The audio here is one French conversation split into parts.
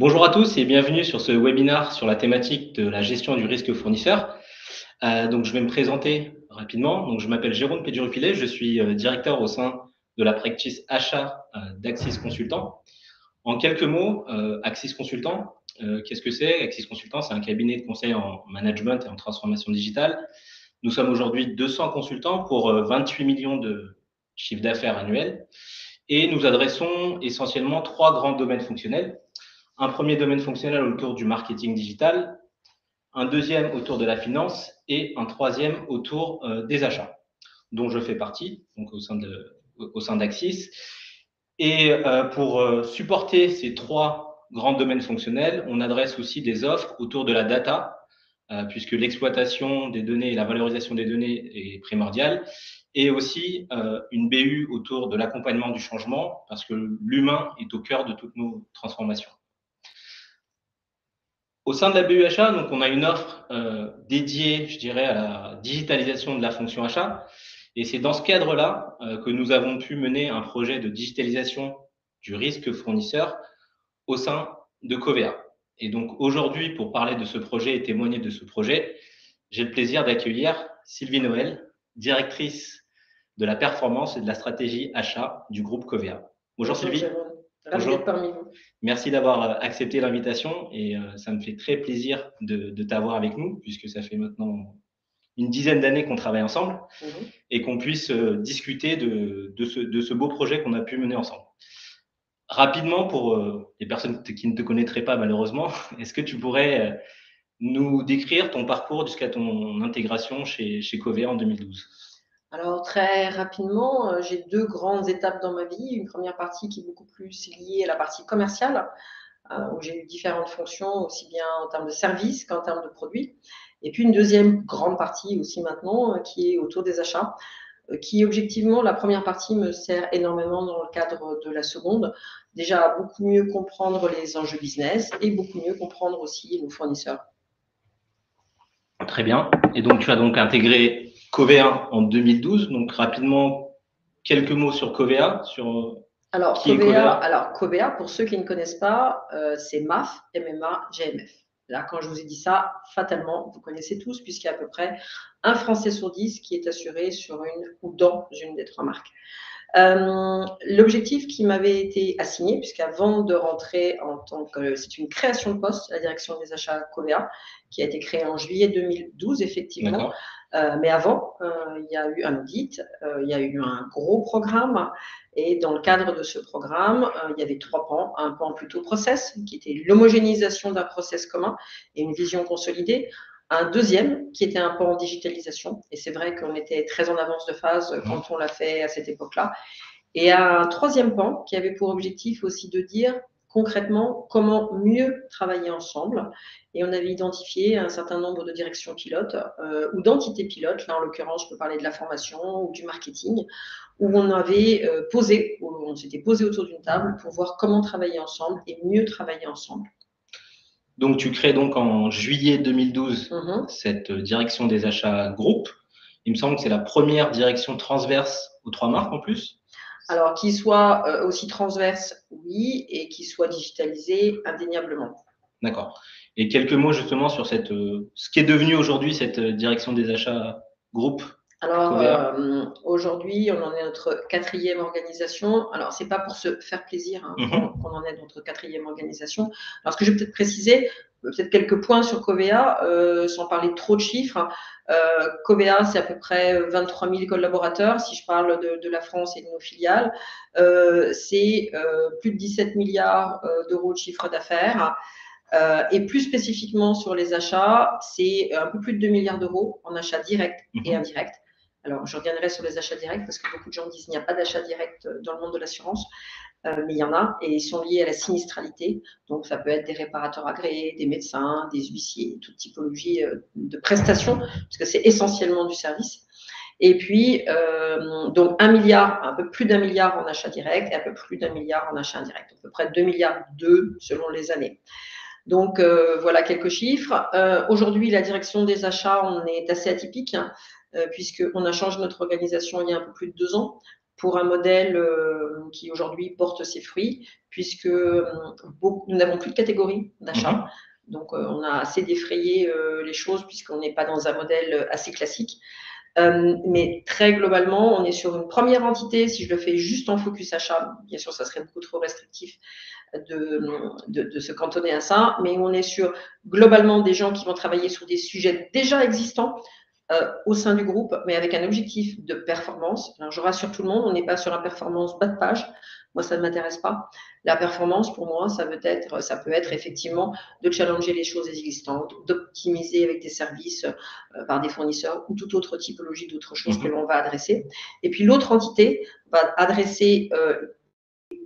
Bonjour à tous et bienvenue sur ce webinaire sur la thématique de la gestion du risque fournisseur. Euh, donc, je vais me présenter rapidement. Donc, je m'appelle Jérôme Pédurupilet, je suis euh, directeur au sein de la practice achat euh, d'Axis Consultant. En quelques mots, euh, Axis Consultant, qu'est-ce que c'est? Axis Consultant, c'est un cabinet de conseil en management et en transformation digitale. Nous sommes aujourd'hui 200 consultants pour 28 millions de chiffre d'affaires annuel et nous adressons essentiellement trois grands domaines fonctionnels. Un premier domaine fonctionnel autour du marketing digital, un deuxième autour de la finance et un troisième autour euh, des achats, dont je fais partie, donc au sein d'Axis. Et euh, pour euh, supporter ces trois grands domaines fonctionnels, on adresse aussi des offres autour de la data, puisque l'exploitation des données et la valorisation des données est primordiale, et aussi une BU autour de l'accompagnement du changement, parce que l'humain est au cœur de toutes nos transformations. Au sein de la BU achat, donc on a une offre euh, dédiée, je dirais, à la digitalisation de la fonction achat. Et c'est dans ce cadre-là euh, que nous avons pu mener un projet de digitalisation du risque fournisseur au sein de Covea. Et donc aujourd'hui, pour parler de ce projet et témoigner de ce projet, j'ai le plaisir d'accueillir Sylvie Noël, directrice de la performance et de la stratégie achat du groupe Covea. Bonjour, Bonjour Sylvie. Bonjour. parmi vous. Merci d'avoir euh, accepté l'invitation et euh, ça me fait très plaisir de, de t'avoir avec nous puisque ça fait maintenant une dizaine d'années qu'on travaille ensemble mmh. et qu'on puisse euh, discuter de, de, ce, de, ce, beau projet qu'on a pu mener ensemble. Rapidement, pour les personnes qui ne te connaîtraient pas malheureusement, est-ce que tu pourrais nous décrire ton parcours jusqu'à ton intégration chez, chez Covea en 2012 alors très rapidement, euh, j'ai deux grandes étapes dans ma vie. Une première partie qui est beaucoup plus liée à la partie commerciale, euh, où j'ai eu différentes fonctions, aussi bien en termes de services qu'en termes de produits. Et puis une deuxième grande partie aussi maintenant, euh, qui est autour des achats, qui objectivement, la première partie me sert énormément dans le cadre de la seconde. Déjà, beaucoup mieux comprendre les enjeux business et beaucoup mieux comprendre aussi nos fournisseurs. Très bien. Et donc, tu as donc intégré Covea en 2012. Donc, rapidement, quelques mots sur Covea. Sur alors, qui Covea, alors, Covea, pour ceux qui ne connaissent pas, euh, c'est MAF, MMA, GMF. Là, quand je vous ai dit ça, fatalement, vous connaissez tous, puisqu'il y a à peu près un Français sur dix qui est assuré sur une ou dans une des trois marques. Euh, l'objectif qui m'avait été assigné, puisqu'avant de rentrer en tant que c'est une création de poste, la direction des achats Covea, qui a été créée en juillet 2012, effectivement. Euh, mais avant, euh, il y a eu un audit, euh, il y a eu un gros programme. Et dans le cadre de ce programme, il y avait trois pans. Un pan plutôt process, qui était l'homogénéisation d'un process commun et une vision consolidée. Un deuxième, qui était un pan en digitalisation. Et c'est vrai qu'on était très en avance de phase mmh. quand on l'a fait à cette époque-là. Et un troisième pan qui avait pour objectif aussi de dire concrètement comment mieux travailler ensemble. Et on avait identifié un certain nombre de directions pilotes euh, ou d'entités pilotes. Là, en l'occurrence, je peux parler de la formation ou du marketing, où on avait euh, posé, où on s'était posé autour d'une table pour voir comment travailler ensemble et mieux travailler ensemble. Donc, tu crées donc en juillet 2012 mm-hmm. cette direction des achats groupe. Il me semble que c'est la première direction transverse aux trois marques en plus. Alors, qu'il soit euh, aussi transverse, oui, et qu'il soit digitalisé, indéniablement. D'accord. Et quelques mots justement sur cette, euh, ce qui est devenu aujourd'hui cette euh, direction des achats groupe alors euh, aujourd'hui, on en est notre quatrième organisation. Alors c'est pas pour se faire plaisir hein, mhm. qu'on en est notre quatrième organisation. Alors ce que je vais peut-être préciser, peut-être quelques points sur Covea, euh, sans parler trop de chiffres. Euh, Covea, c'est à peu près 23 000 collaborateurs. Si je parle de, de la France et de nos filiales, euh, c'est euh, plus de 17 milliards d'euros de chiffre d'affaires. Euh, et plus spécifiquement sur les achats, c'est un peu plus de 2 milliards d'euros en achats directs et mhm. indirects. Alors, je reviendrai sur les achats directs parce que beaucoup de gens disent qu'il n'y a pas d'achat direct euh, dans le monde de l'assurance, euh, mais il y en a et ils sont liés à la sinistralité. Donc, ça peut être des réparateurs agréés, des médecins, des huissiers, toute typologie euh, de prestations, puisque c'est essentiellement du service. Et puis, donc, un milliard, un peu plus d'un milliard en achat direct et un peu plus d'un milliard en achat indirect, à peu près 2 milliards 2 selon les années. Donc, voilà quelques chiffres. Aujourd'hui, la direction des achats, on est assez atypique. Hein. Euh, puisqu'on a changé notre organisation il y a un peu plus de deux ans. pour un modèle euh, qui aujourd'hui porte ses fruits, puisque euh, nous n'avons plus de catégorie d'achat. Mhm. Donc, on a assez défrayé les choses puisqu'on n'est pas dans un modèle assez classique. mais très globalement, on est sur une première entité. Si je le fais juste en focus achat, bien sûr, ça serait beaucoup trop restrictif de, de, se cantonner à ça, mais on est sur globalement des gens qui vont travailler sur des sujets déjà existants euh, au sein du groupe, mais avec un objectif de performance. Alors, je rassure tout le monde, on n'est pas sur un performance bas de page. Moi, ça ne m'intéresse pas. La performance, pour moi, ça, veut être, ça peut être effectivement de challenger les choses existantes, d'optimiser avec des services euh, par des fournisseurs ou toute autre typologie d'autres choses mhm. que l'on va adresser. Et puis, l'autre entité va adresser euh,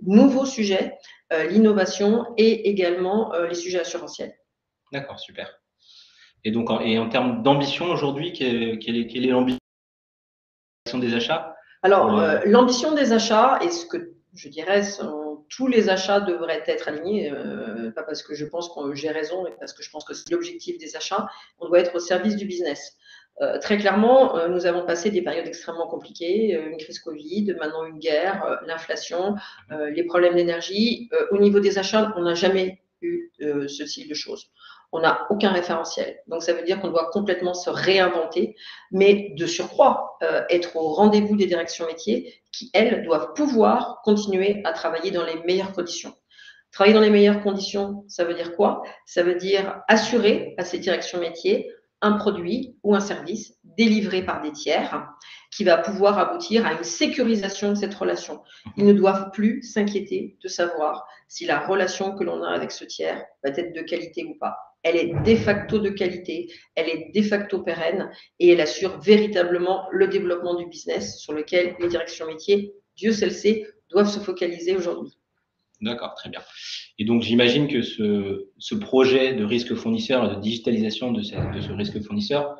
nouveaux sujets, euh, l'innovation et également euh, les sujets assurantiels. D'accord, super. Et donc, en, et en termes d'ambition aujourd'hui, quelle, est l'ambition des achats? Alors, euh, l'ambition des achats, et ce que je dirais, tous les achats devraient être alignés, pas parce que je pense que j'ai raison, mais parce que je pense que c'est l'objectif des achats, on doit être au service du business. Euh, très clairement, euh, nous avons passé des périodes extrêmement compliquées, euh, une crise Covid, maintenant une guerre, l'inflation, les problèmes d'énergie. au niveau des achats, on n'a jamais eu ce style de choses. On n'a aucun référentiel. Donc ça veut dire qu'on doit complètement se réinventer, mais de surcroît, être au rendez-vous des directions métiers qui, elles, doivent pouvoir continuer à travailler dans les meilleures conditions. Travailler dans les meilleures conditions, ça veut dire quoi? Ça veut dire assurer à ces directions métiers un produit ou un service délivré par des tiers qui va pouvoir aboutir à une sécurisation de cette relation. Ils ne doivent plus s'inquiéter de savoir si la relation que l'on a avec ce tiers va être de qualité ou pas. Elle est de facto de qualité, elle est de facto pérenne et elle assure véritablement le développement du business sur lequel les directions métiers, Dieu sait le sait, doivent se focaliser aujourd'hui. D'accord, très bien. Et donc, j'imagine que ce, projet de risque fournisseur, de digitalisation de, ce risque fournisseur,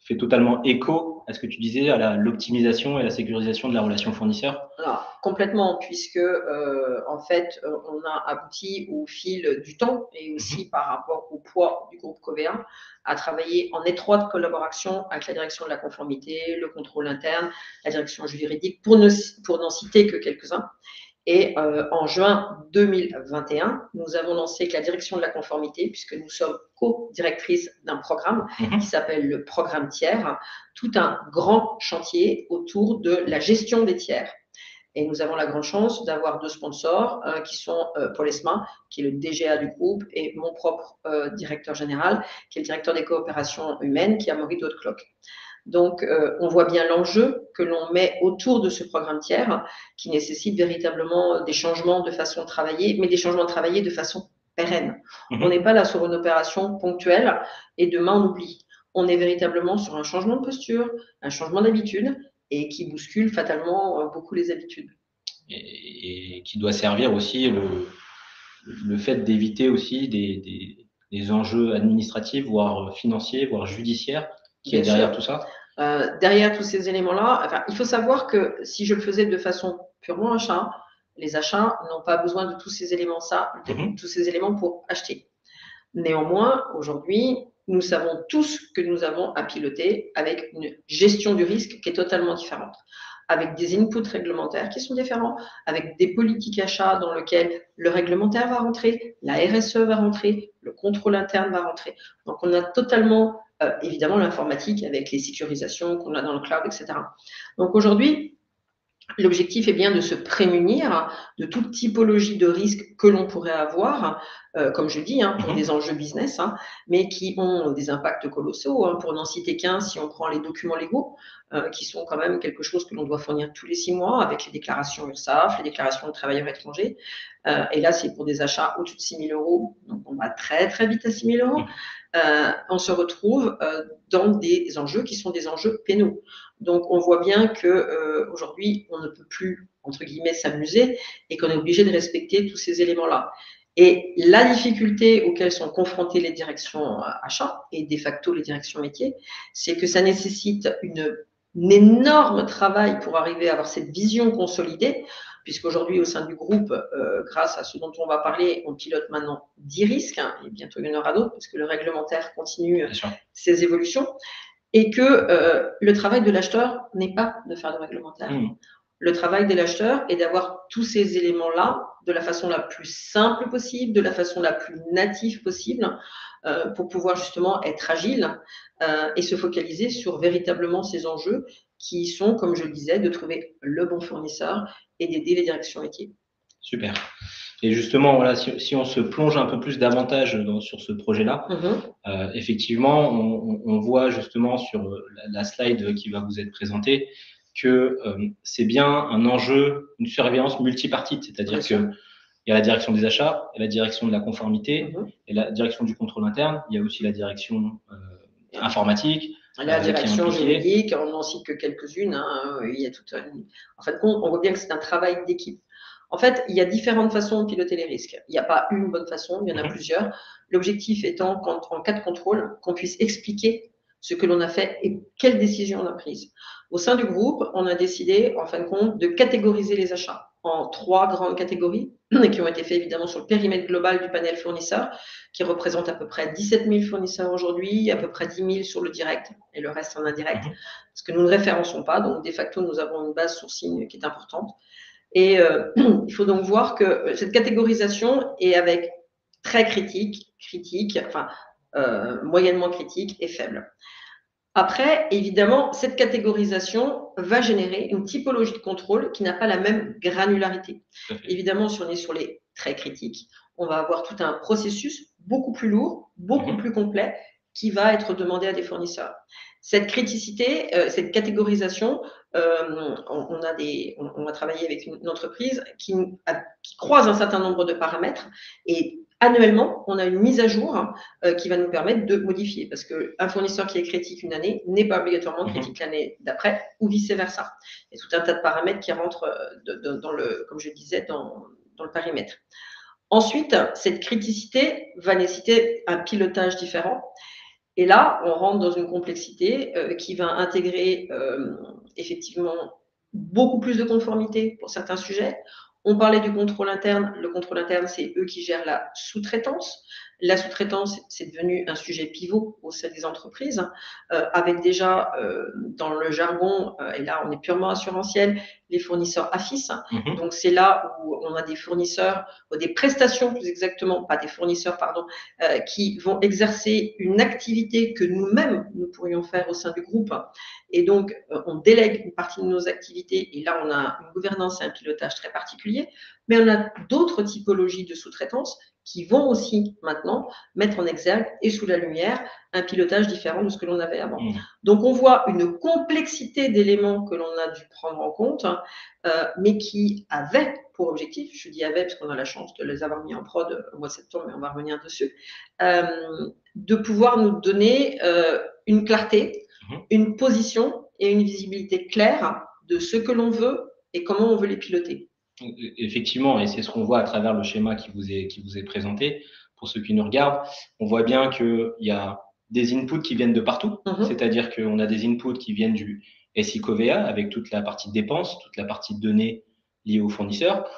fait totalement écho à ce que tu disais, à l'optimisation et la sécurisation de la relation fournisseur? Alors, complètement, puisque euh, en fait, euh, on a abouti au fil du temps et aussi mhm. par rapport au poids du groupe Covea à travailler en étroite collaboration avec la direction de la conformité, le contrôle interne, la direction juridique, pour n'en pour citer que quelques-uns. Et euh, en juin 2021, nous avons lancé avec la direction de la conformité, puisque nous sommes co-directrices d'un programme mhm. qui s'appelle le programme tiers, tout un grand chantier autour de la gestion des tiers. Et nous avons la grande chance d'avoir deux sponsors qui sont euh, Paul Esma, qui est le DGA du groupe, et mon propre euh, directeur général, qui est le directeur des coopérations humaines, qui est Amaury Clock. Donc, euh, on voit bien l'enjeu que l'on met autour de ce programme tiers, qui nécessite véritablement des changements de façon de travailler, mais des changements de travailler de façon pérenne. Mhm. On n'est pas là sur une opération ponctuelle et demain on oublie. On est véritablement sur un changement de posture, un changement d'habitude et qui bouscule fatalement euh, beaucoup les habitudes. Et, qui doit servir aussi le, fait d'éviter aussi des, des enjeux administratifs, voire financiers, voire judiciaires qui est derrière tout ça euh, Derrière tous ces éléments-là, enfin, il faut savoir que si je le faisais de façon purement achat, les achats n'ont pas besoin de tous ces éléments, ça, mhm. tous ces éléments pour acheter. Néanmoins, aujourd'hui, nous savons tous que nous avons à piloter avec une gestion du risque qui est totalement différente, avec des inputs réglementaires qui sont différents, avec des politiques achats dans lesquelles le réglementaire va rentrer, la RSE va rentrer, le contrôle interne va rentrer. Donc, on a totalement évidemment l'informatique avec les sécurisations qu'on a dans le cloud, etc. Donc aujourd'hui, L'objectif est bien de se prémunir de toute typologie de risque que l'on pourrait avoir, euh, comme je dis, hein, pour mhm. des enjeux business, hein, mais qui ont des impacts colossaux. Hein, pour n'en citer qu'un, si on prend les documents légaux, euh, qui sont quand même quelque chose que l'on doit fournir tous les six mois avec les déclarations URSAF, les déclarations de travailleurs étrangers. et là, c'est pour des achats au-dessus de 6 000 euros, donc on va très très vite à 6 000 euros. Mhm. Euh, on se retrouve euh, dans des enjeux qui sont des enjeux pénaux. Donc on voit bien que euh, aujourd'hui on ne peut plus entre guillemets s'amuser et qu'on est obligé de respecter tous ces éléments-là. Et la difficulté auxquelles sont confrontées les directions achats et de facto les directions métiers, c'est que ça nécessite une, un énorme travail pour arriver à avoir cette vision consolidée puisqu'aujourd'hui, au sein du groupe, euh, grâce à ce dont on va parler, on pilote maintenant 10 risques, hein, et bientôt il y en aura d'autres, parce que le réglementaire continue ses évolutions, et que euh, le travail de l'acheteur n'est pas de faire le réglementaire. Mmh. le travail de l'acheteur est d'avoir tous ces éléments-là de la façon la plus simple possible, de la façon la plus native possible, euh, pour pouvoir justement être agile euh, et se focaliser sur véritablement ces enjeux qui sont, comme je le disais, de trouver le bon fournisseur et d'aider les directions métiers. Super. Et justement, voilà, si, on se plonge un peu plus davantage sur ce projet-là, mhm. euh, effectivement, on, voit justement sur la, slide qui va vous être présentée que euh, c'est bien un enjeu, une surveillance multipartite, c'est-à-dire que il y a la direction des achats, il y a la direction de la conformité, mhm. et la direction du contrôle interne, il y a aussi la direction euh, informatique. La direction juridique, on n'en cite que quelques-unes. Hein, il y a En fait, on voit bien que c'est un travail d'équipe. En fait, il y a différentes façons de piloter les risques. Il n'y a pas une bonne façon, il y en a mhm. plusieurs. L'objectif étant, en cas de contrôle, qu'on puisse expliquer ce que l'on a fait et quelles décisions on a prises. Au sein du groupe, on a décidé, en fin de compte, de catégoriser les achats en trois grandes catégories qui ont été faites évidemment sur le périmètre global du panel fournisseur, qui représente à peu près 17 000 fournisseurs aujourd'hui, à peu près 10 000 sur le direct et le reste en indirect, mhm. parce que nous ne référençons pas. Donc, de facto, nous avons une base sourcing qui est importante. Et euh, il faut donc voir que cette catégorisation est avec très critique, critique, enfin euh, moyennement critique et faible. Après, évidemment, cette catégorisation va générer une typologie de contrôle qui n'a pas la même granularité. Évidemment, si on est sur les très critiques, on va avoir tout un processus beaucoup plus lourd, beaucoup mhm. plus complet, qui va être demandé à des fournisseurs. Cette criticité, euh, cette catégorisation, euh, on, a des, on, va travailler avec une, entreprise qui, qui, croise un certain nombre de paramètres et annuellement, on a une mise à jour euh, qui va nous permettre de modifier parce qu'un fournisseur qui est critique une année n'est pas obligatoirement mhm. critique l'année d'après ou vice-versa. Il y a tout un tas de paramètres qui rentrent dans le, comme je disais, dans, dans le périmètre. Ensuite, cette criticité va nécessiter un pilotage différent. Et là, on rentre dans une complexité euh, qui va intégrer euh, effectivement beaucoup plus de conformité pour certains sujets. On parlait du contrôle interne. Le contrôle interne, c'est eux qui gèrent la sous-traitance. La sous-traitance, c'est devenu un sujet pivot au sein des entreprises, euh, avec déjà euh, dans le jargon, euh, et là on est purement assurantiel, les fournisseurs AFIS. Mhm. Donc c'est là où on a des fournisseurs, ou des prestations plus exactement, pas des fournisseurs, pardon, qui vont exercer une activité que nous-mêmes nous pourrions faire au sein du groupe. Et donc on délègue une partie de nos activités, et là on a une gouvernance et un pilotage très particulier, mais on a d'autres typologies de sous-traitance qui vont aussi maintenant mettre en exergue et sous la lumière un pilotage différent de ce que l'on avait avant. Mmh. Donc on voit une complexité d'éléments que l'on a dû prendre en compte, euh, mais qui avaient pour objectif, je dis avait parce qu'on a la chance de les avoir mis en prod au mois de septembre, mais on va revenir dessus, euh, de pouvoir nous donner euh, une clarté, mmh. une position et une visibilité claire de ce que l'on veut et comment on veut les piloter. Effectivement, et c'est ce qu'on voit à travers le schéma qui vous est, qui vous est présenté. Pour ceux qui nous regardent, on voit bien qu'il y a des inputs qui viennent de partout, mhm. c'est-à-dire qu'on a des inputs qui viennent du SICOVA avec toute la partie dépenses, toute la partie données liées aux fournisseurs.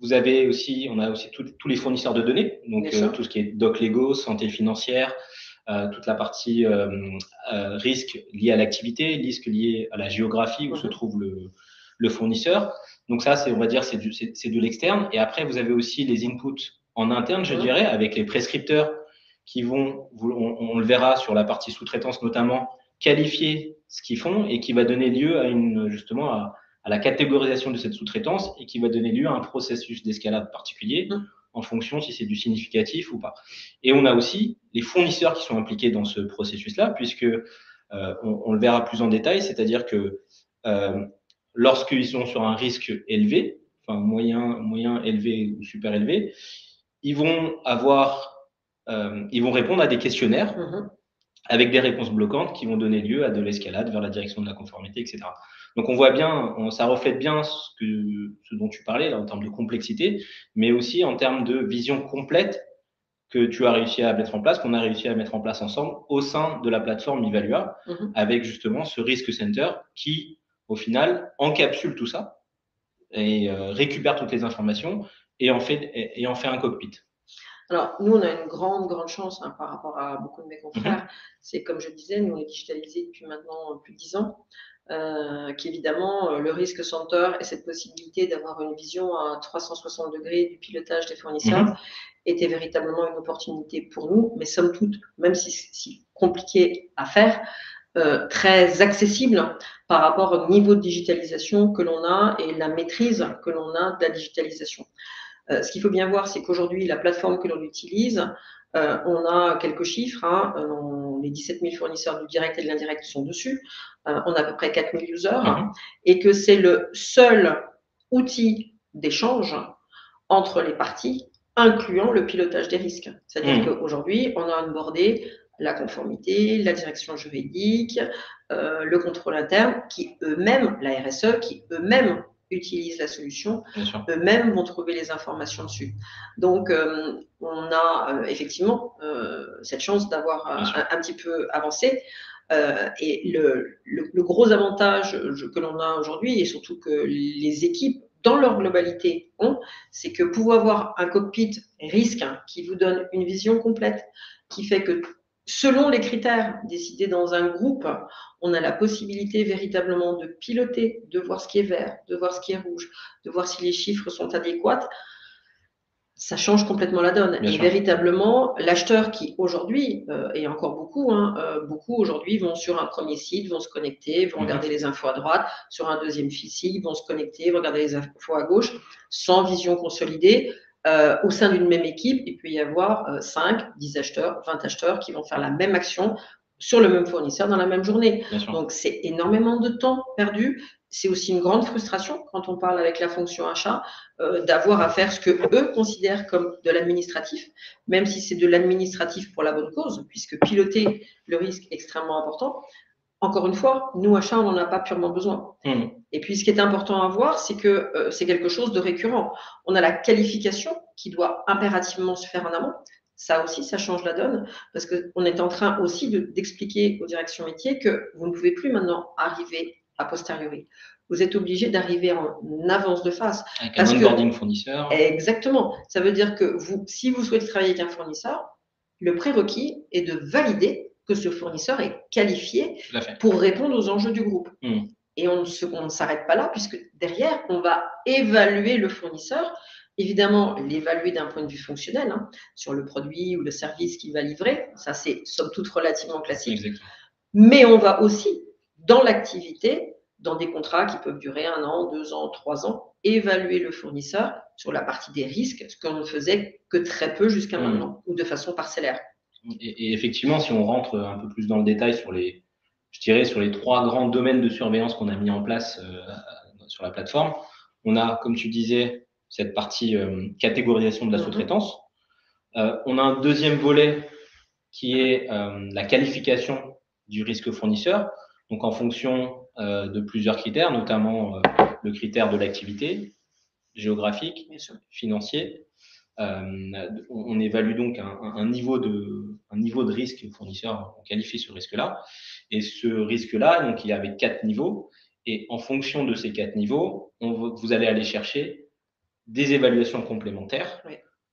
Vous avez aussi, on a aussi tous les fournisseurs de données, donc euh, tout ce qui est doc Lego, santé financière, euh, toute la partie euh, risque lié à l'activité, risque lié à la géographie où se mhm. trouve le, le fournisseur. Donc ça, c'est, on va dire, c'est, c'est, de l'externe. Et après, vous avez aussi les inputs en interne, je dirais, avec les prescripteurs qui vont, on, le verra sur la partie sous-traitance notamment, qualifier ce qu'ils font et qui va donner lieu à une, justement, à, la catégorisation de cette sous-traitance et qui va donner lieu à un processus d'escalade particulier en fonction si c'est du significatif ou pas. Et on a aussi les fournisseurs qui sont impliqués dans ce processus-là, puisque euh, on, le verra plus en détail, c'est-à-dire que euh, lorsqu'ils sont sur un risque élevé, enfin moyen, moyen élevé ou super élevé, ils vont avoir, euh, ils vont répondre à des questionnaires mhm. avec des réponses bloquantes qui vont donner lieu à de l'escalade vers la direction de la conformité, etc. Donc on voit bien, ça reflète bien ce, que, ce dont tu parlais là en termes de complexité, mais aussi en termes de vision complète que tu as réussi à mettre en place, qu'on a réussi à mettre en place ensemble au sein de la plateforme Evalua, mhm. avec justement ce Risk Center qui au final, encapsule tout ça et euh, récupère toutes les informations et en fait, et, en fait un cockpit. Alors, nous, on a une grande, grande chance hein, par rapport à beaucoup de mes confrères. Mhm. C'est comme je disais, nous, on est digitalisé depuis maintenant plus de 10 ans. euh, qu'évidemment, euh, le risque center et cette possibilité d'avoir une vision à 360 degrés du pilotage des fournisseurs mhm. était véritablement une opportunité pour nous, mais somme toute, même si c'est compliqué à faire, euh, très accessible par rapport au niveau de digitalisation que l'on a et la maîtrise que l'on a de la digitalisation. Euh, ce qu'il faut bien voir, c'est qu'aujourd'hui, la plateforme que l'on utilise, euh, on a quelques chiffres. Hein, les 17 000 fournisseurs du direct et de l'indirect sont dessus. On a à peu près 4 000 users. Mhm. Et que c'est le seul outil d'échange entre les parties, incluant le pilotage des risques. C'est-à-dire mhm. qu'aujourd'hui, on a onboardé la conformité, la direction juridique, euh, le contrôle interne, qui eux-mêmes, la RSE, qui eux-mêmes utilisent la solution, eux-mêmes vont trouver les informations dessus. Donc, euh, on a euh, effectivement cette chance d'avoir un, petit peu avancé. et le, le, gros avantage que l'on a aujourd'hui, et surtout que les équipes dans leur globalité ont, c'est que pouvoir avoir un cockpit risque qui vous donne une vision complète, qui fait que selon les critères décidés dans un groupe, on a la possibilité véritablement de piloter, de voir ce qui est vert, de voir ce qui est rouge, de voir si les chiffres sont adéquats. Ça change complètement la donne. et véritablement, l'acheteur qui aujourd'hui, euh, et encore beaucoup, hein, euh, beaucoup aujourd'hui vont sur un premier site, vont se connecter, vont mhm. regarder les infos à droite, sur un deuxième site, vont se connecter, vont regarder les infos à gauche, sans vision consolidée. Euh, au sein d'une même équipe, il peut y avoir 5, 10 acheteurs, 20 acheteurs qui vont faire la même action sur le même fournisseur dans la même journée. Donc, c'est énormément de temps perdu. C'est aussi une grande frustration quand on parle avec la fonction achat euh, d'avoir à faire ce que eux considèrent comme de l'administratif, même si c'est de l'administratif pour la bonne cause, puisque piloter le risque est extrêmement important. Encore une fois, nous, achats, on n'en a pas purement besoin. Mmh. Et puis, ce qui est important à voir, c'est que euh, c'est quelque chose de récurrent. On a la qualification qui doit impérativement se faire en amont. Ça aussi, ça change la donne parce qu'on est en train aussi d'expliquer aux directions métiers que vous ne pouvez plus maintenant arriver a posteriori. Vous êtes obligé d'arriver en avance de phase. Avec un onboarding fournisseur. Exactement. Ça veut dire que vous, si vous souhaitez travailler avec un fournisseur, le prérequis est de valider que ce fournisseur est qualifié pour répondre aux enjeux du groupe. Hmm. Et on ne s'arrête pas là, puisque derrière, on va évaluer le fournisseur évidemment l'évaluer d'un point de vue fonctionnel hein, sur le produit ou le service qu'il va livrer. Ça, c'est somme toute relativement classique. Mais on va aussi, dans l'activité, dans des contrats qui peuvent durer un an, deux ans, trois ans, évaluer le fournisseur sur la partie des risques, ce qu'on ne faisait que très peu jusqu'à mmh. maintenant, ou de façon parcellaire. Et, effectivement, si on rentre un peu plus dans le détail sur les, je dirais, sur les trois grands domaines de surveillance qu'on a mis en place euh, sur la plateforme, on a, comme tu disais, cette partie euh, catégorisation de la mhm. sous-traitance. Euh, on a un deuxième volet qui est la qualification du risque fournisseur, donc en fonction de plusieurs critères, notamment le critère de l'activité géographique, financier. On, évalue donc un, niveau de, un niveau de risque fournisseur, on qualifie ce risque-là. Et ce risque-là, donc il y avait quatre niveaux. Et en fonction de ces quatre niveaux, on, vous allez aller chercher des évaluations complémentaires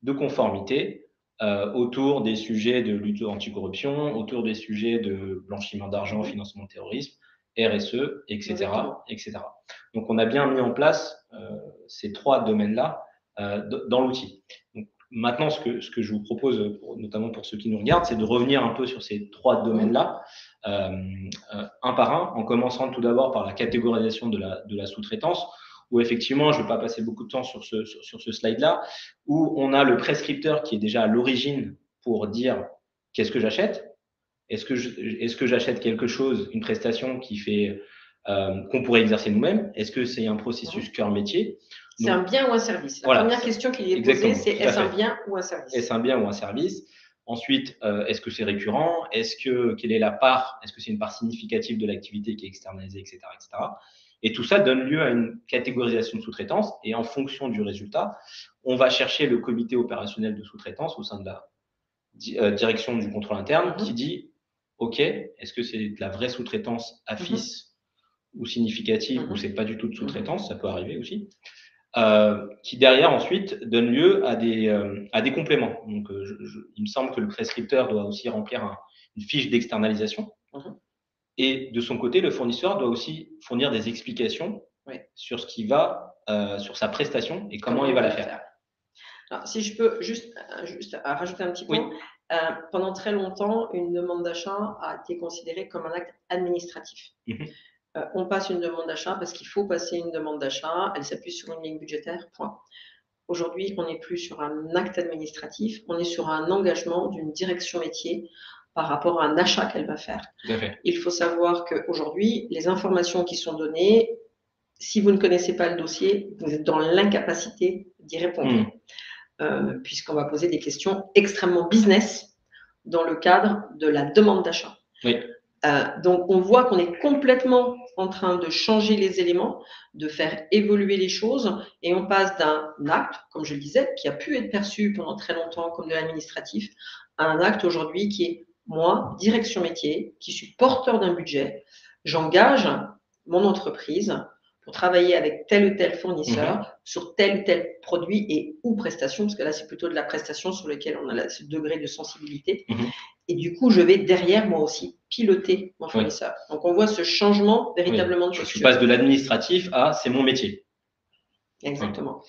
de conformité euh, autour des sujets de lutte anticorruption, autour des sujets de blanchiment d'argent, financement de terrorisme, RSE, etc., etc. Donc, on a bien mis en place euh, ces trois domaines-là euh, dans l'outil. Maintenant, ce que, ce que je vous propose, notamment pour ceux qui nous regardent, c'est de revenir un peu sur ces trois domaines-là, un par un, en commençant tout d'abord par la catégorisation de la, de la sous-traitance où effectivement, je ne vais pas passer beaucoup de temps sur ce, sur, ce slide-là, où on a le prescripteur qui est déjà à l'origine pour dire qu'est-ce que j'achète? Est-ce que, est-ce que j'achète quelque chose, une prestation qui fait euh, qu'on pourrait exercer nous-mêmes? Est-ce que c'est un processus cœur métier? C'est un bien ou un service La première question qui est posée, c'est est-ce un bien ou un service? Est-ce un bien ou un service? Ensuite, euh, est-ce que c'est récurrent? Est-ce que quelle est la part? Est-ce que c'est une part significative de l'activité qui est externalisée, etc., etc. Et tout ça donne lieu à une catégorisation de sous-traitance. Et en fonction du résultat, on va chercher le comité opérationnel de sous-traitance au sein de la euh, direction du contrôle interne qui mhm. dit OK, est-ce que c'est de la vraie sous-traitance à fils mhm. ou significative ou mhm. c'est pas du tout de sous-traitance, ça peut arriver aussi. Euh, qui derrière ensuite donne lieu à des, euh, à des compléments. Donc, il me semble que le prescripteur doit aussi remplir une fiche d'externalisation Et de son côté, le fournisseur doit aussi fournir des explications sur ce qui va, euh, sur sa prestation et comment, il va la faire. Alors, si je peux juste, euh, juste rajouter un petit point. Euh, pendant très longtemps, une demande d'achat a été considérée comme un acte administratif. Mhm. on passe une demande d'achat parce qu'il faut passer une demande d'achat. Elle s'appuie sur une ligne budgétaire. Point. Aujourd'hui, on n'est plus sur un acte administratif, on est sur un engagement d'une direction métier par rapport à un achat qu'elle va faire. Il faut savoir qu'aujourd'hui, les informations qui sont données, si vous ne connaissez pas le dossier, vous êtes dans l'incapacité d'y répondre, hmm. euh, puisqu'on va poser des questions extrêmement business dans le cadre de la demande d'achat. Euh, donc, on voit qu'on est complètement en train de changer les éléments, de faire évoluer les choses, et on passe d'un acte, comme je le disais, qui a pu être perçu pendant très longtemps comme de l'administratif, à un acte aujourd'hui qui est moi, direction métier, qui suis porteur d'un budget, j'engage mon entreprise pour travailler avec tel ou tel fournisseur mhm. sur tel ou tel produit et ou prestation, parce que là, c'est plutôt de la prestation sur laquelle on a ce degré de sensibilité. Mhm. Et du coup, je vais derrière, moi aussi, piloter mon fournisseur. Donc, on voit ce changement véritablement de posture. Je passe de l'administratif à c'est mon métier. Exactement.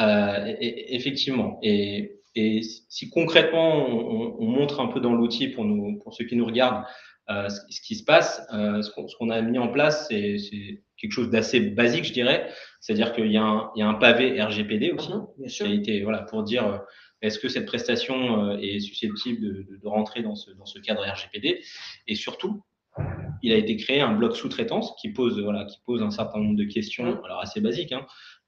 Euh, effectivement. Et et si concrètement on, montre un peu dans l'outil pour, nous, pour ceux qui nous regardent euh, ce, qui se passe, euh, ce qu'on a mis en place, c'est quelque chose d'assez basique, je dirais. C'est-à-dire qu'il y, a un pavé RGPD aussi, mhm, qui a été voilà, pour dire est-ce que cette prestation est susceptible de, de, rentrer dans ce, dans ce cadre RGPD Et surtout, il a été créé un bloc sous-traitance qui pose, voilà, qui pose un certain nombre de questions, mhm. alors assez basiques, hein,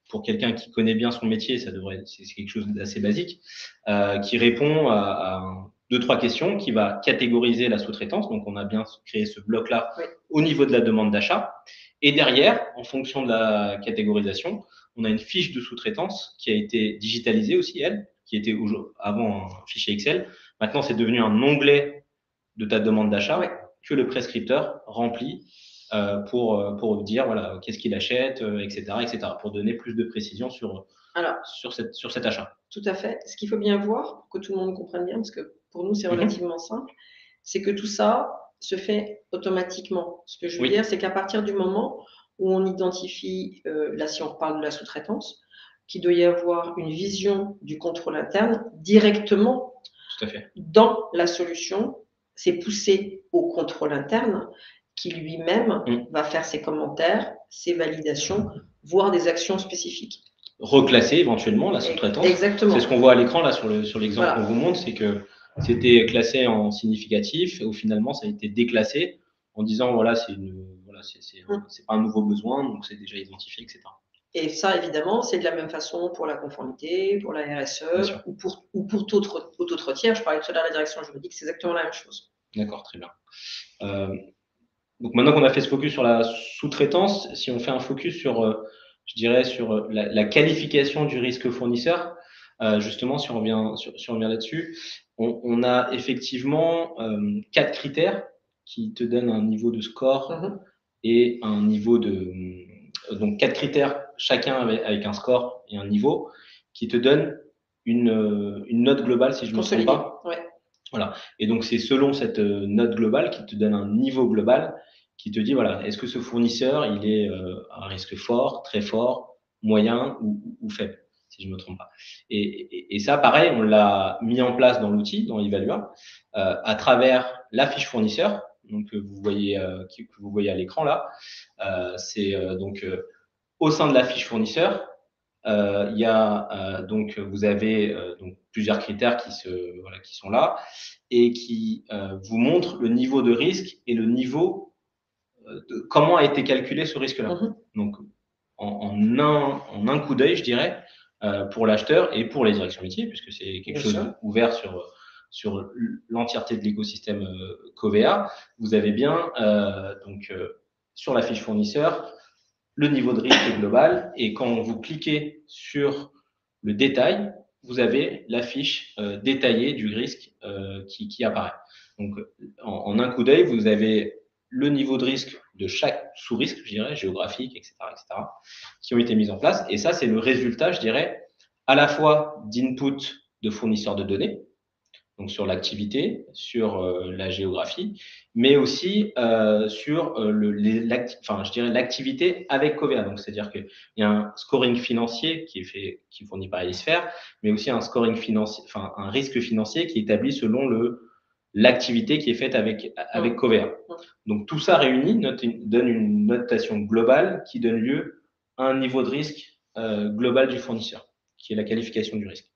pour quelqu'un qui connaît bien son métier, ça devrait, c'est quelque chose d'assez basique, euh, qui répond à, deux, trois questions, qui va catégoriser la sous-traitance. Donc, on a bien créé ce bloc-là au niveau de la demande d'achat. Et derrière, en fonction de la catégorisation, on a une fiche de sous-traitance qui a été digitalisée aussi, elle, qui était avant un fichier Excel. Maintenant, c'est devenu un onglet de ta demande d'achat que le prescripteur remplit euh, pour, euh, pour dire voilà, qu'est-ce qu'il achète, etc., euh, etc., pour donner plus de précision sur, Alors, sur, cette, sur cet achat. Tout à fait. Ce qu'il faut bien voir, pour que tout le monde comprenne bien, parce que pour nous, c'est mhm. relativement simple, c'est que tout ça se fait automatiquement. Ce que je veux dire, c'est qu'à partir du moment où on identifie, là, si on reparle de la sous-traitance, qu'il doit y avoir une vision du contrôle interne directement Tout à fait. dans la solution, c'est poussé au contrôle interne qui lui-même mm. va faire ses commentaires, ses validations, voire des actions spécifiques. Reclasser éventuellement la sous-traitance. Exactement. C'est ce qu'on voit à l'écran là sur le sur l'exemple qu'on vous montre, c'est que c'était classé en significatif et finalement ça a été déclassé en disant voilà c'est voilà c'est mm. pas un nouveau besoin donc c'est déjà identifié etc. Et ça, évidemment, c'est de la même façon pour la conformité, pour la RSE ou pour, ou pour tout autre, tout autre tiers. Je parlais tout à l'heure de la direction juridique, c'est exactement la même chose. D'accord, très bien. Euh, donc maintenant qu'on a fait ce focus sur la sous-traitance, si on fait un focus sur, euh, je dirais, sur euh, la, qualification du risque fournisseur, euh, justement, si on revient, sur, revient là-dessus, on, a effectivement quatre critères qui te donnent un niveau de score mm-hmm. et un niveau de. Donc, quatre critères, chacun avec, un score et un niveau, qui te donnent une, une note globale, si je ne me trompe pas. Voilà. Et donc, c'est selon cette note globale qui te donne un niveau global qui te dit voilà, est-ce que ce fournisseur il est euh, à risque fort, très fort, moyen ou, faible, si je ne me trompe pas. Et, ça, pareil, on l'a mis en place dans l'outil, dans Evalua, euh, à travers la fiche fournisseur, donc que vous voyez, euh, que vous voyez à l'écran là. c'est donc au sein de la fiche fournisseur, il y a donc vous avez donc plusieurs critères qui se voilà qui sont là et qui vous montrent le niveau de risque et le niveau comment a été calculé ce risque-là. Mhm. Donc, en, un, en, un, coup d'œil, je dirais, euh, pour l'acheteur et pour les directions métiers, puisque c'est quelque chose ouvert sur, sur l'entièreté de l'écosystème euh, Covea, vous avez bien euh, donc sur la fiche fournisseur le niveau de risque global et quand vous cliquez sur le détail, vous avez la fiche détaillée du risque qui, qui, apparaît. Donc en, en un coup d'œil, vous avez le niveau de risque de chaque sous-risque, je dirais, géographique, etc., etc., qui ont été mis en place. Et ça, c'est le résultat, je dirais, à la fois d'input de fournisseurs de données, donc sur l'activité, sur euh, la géographie, mais aussi euh, sur euh, le, enfin, je dirais l'activité avec Covea. Donc, c'est-à-dire qu'il y a un scoring financier qui est fait, qui est fourni par Elisphère, mais aussi un scoring financier, enfin, un risque financier qui est établi selon le l'activité qui est faite avec avec Covea. Donc, tout ça réuni note, donne une notation globale qui donne lieu à un niveau de risque global du fournisseur, qui est la qualification du risque.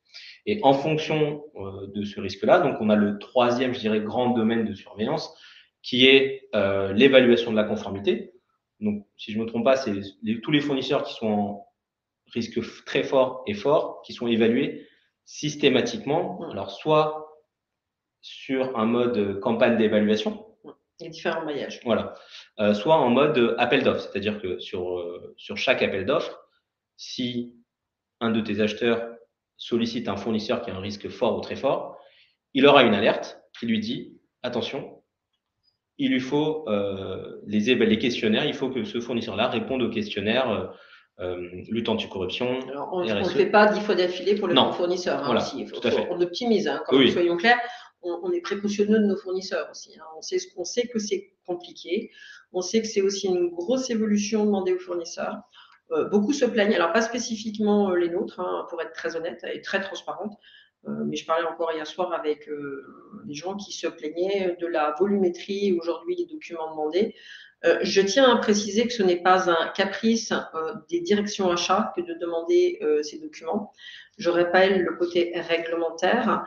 Et en fonction euh, de ce risque-là, donc on a le troisième, je dirais, grand domaine de surveillance, qui est euh, l'évaluation de la conformité. Donc, si je ne me trompe pas, c'est tous les fournisseurs qui sont en risque très fort et fort, qui sont évalués systématiquement. Alors, soit sur un mode campagne d'évaluation. Les différents maillages. Voilà. Euh, soit en mode appel d'offres, c'est-à-dire que sur, sur chaque appel d'offres, si un de tes acheteurs sollicite un fournisseur qui a un risque fort ou très fort, il aura une alerte qui lui dit attention, il lui faut euh, les, les, questionnaires, il faut que ce fournisseur-là réponde aux questionnaires euh, euh lutte anticorruption. Alors, on ne fait pas dix fois d'affilée pour le même fournisseur. Hein, aussi. on optimise, hein, quand soyons clairs. On, est précautionneux de nos fournisseurs aussi. Hein. On, sait, on sait que c'est compliqué. On sait que c'est aussi une grosse évolution demandée aux fournisseurs. Euh, beaucoup se plaignent, alors pas spécifiquement euh, les nôtres, hein, pour être très honnête et très transparente, euh, mais je parlais encore hier soir avec des gens qui se plaignaient de la volumétrie aujourd'hui des documents demandés. Je tiens à préciser que ce n'est pas un caprice des directions achats que de demander ces documents. Je rappelle le côté réglementaire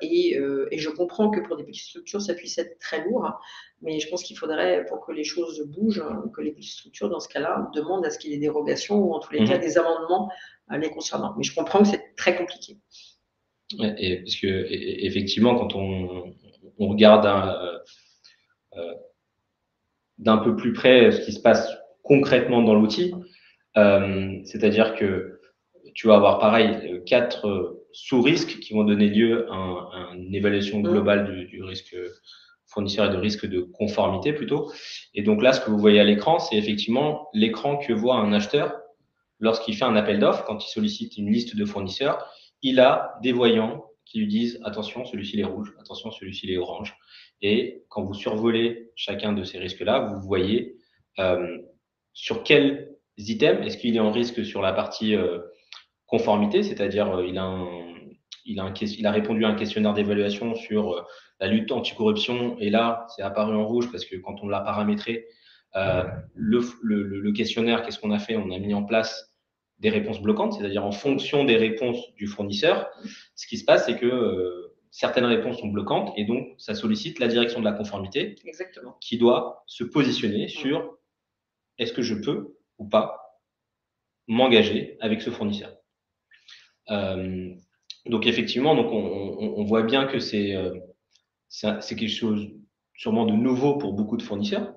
et, et, je comprends que pour des petites structures, ça puisse être très lourd. Mais je pense qu'il faudrait, pour que les choses bougent, que les structures, dans ce cas-là, demandent à ce qu'il y ait des dérogations ou en tous les cas mhm. des amendements les concernant. Mais je comprends que c'est très compliqué. et parce que effectivement, quand on, regarde euh, euh, d'un peu plus près ce qui se passe concrètement dans l'outil, euh, c'est-à-dire que tu vas avoir pareil quatre sous-risques qui vont donner lieu à, une évaluation mhm. globale du, du risque fournisseur et de risque de conformité plutôt. Et donc là, ce que vous voyez à l'écran, c'est effectivement l'écran que voit un acheteur lorsqu'il fait un appel d'offres, quand il sollicite une liste de fournisseurs. Il a des voyants qui lui disent attention, celui-ci est rouge, attention, celui-ci est orange. Et quand vous survolez chacun de ces risques-là, vous voyez euh, sur quels items est-ce qu'il est en risque sur la partie euh, conformité, c'est-à-dire euh, il, a il, a il a répondu à un questionnaire d'évaluation sur la lutte anticorruption, et là, c'est apparu en rouge parce que quand on l'a paramétré, euh, le, le, questionnaire, qu'est-ce qu'on a fait? On a mis en place des réponses bloquantes, c'est-à-dire en fonction des réponses du fournisseur, ce qui se passe, c'est que euh, certaines réponses sont bloquantes et donc ça sollicite la direction de la conformité Exactement. qui doit se positionner sur est-ce que je peux ou pas m'engager avec ce fournisseur. Euh, donc effectivement, donc on, on, voit bien que c'est c'est quelque chose sûrement de nouveau pour beaucoup de fournisseurs.